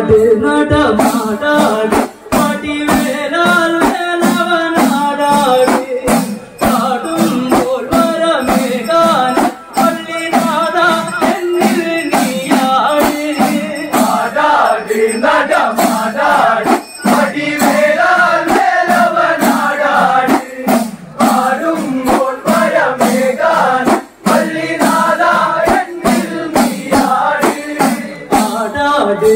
நடமாடு நடமாடாடு. படி வேலால் வேலவனாடாடு சாடும் போல் வரமேகான பள்ளி நாடா என்னில் நீயாடு. ஆடாடு நடமாடாடு. படி வேலால் வேலவனாடாடு பாடும் போல் வரமேகான பள்ளி நாடா என்னில் நீயாடு. ஆடாடு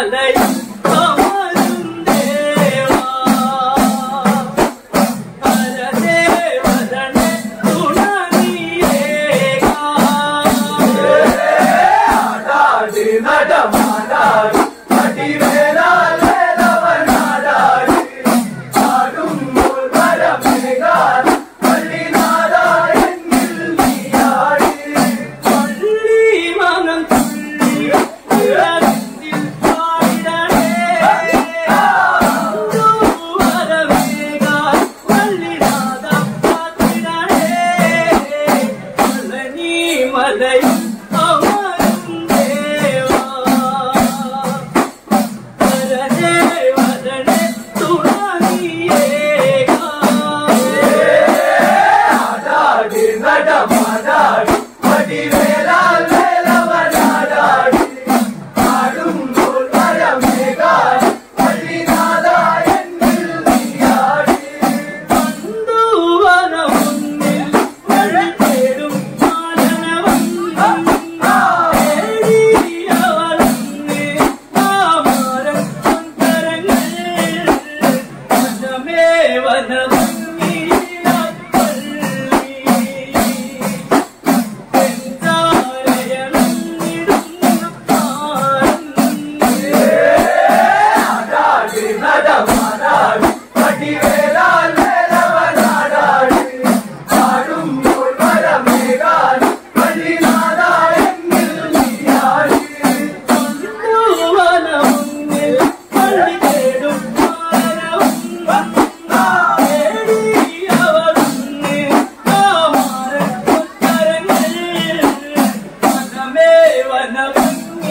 Malay நடமாடாடி நடமாடாடி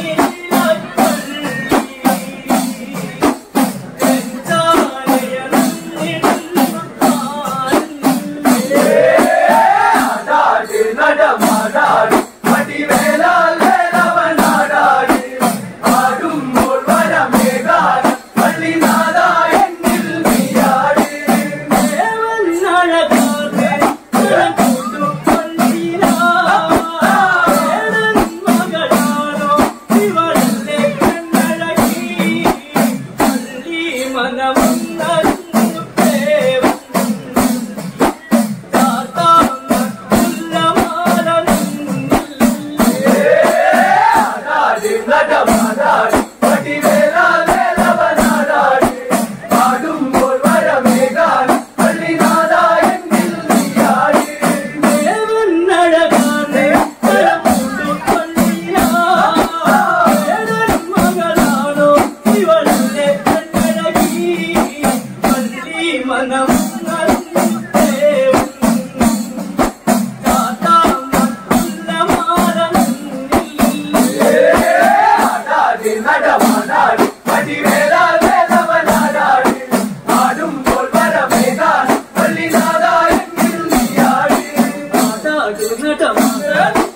Yeah. Có giữ?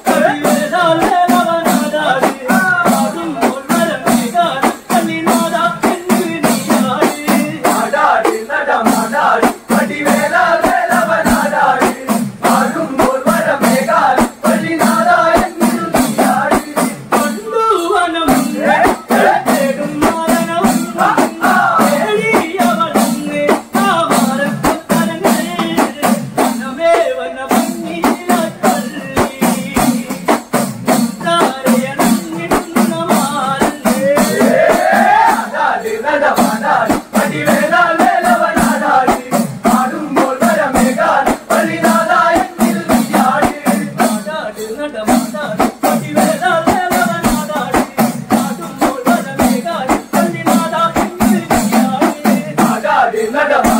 Nada, nada.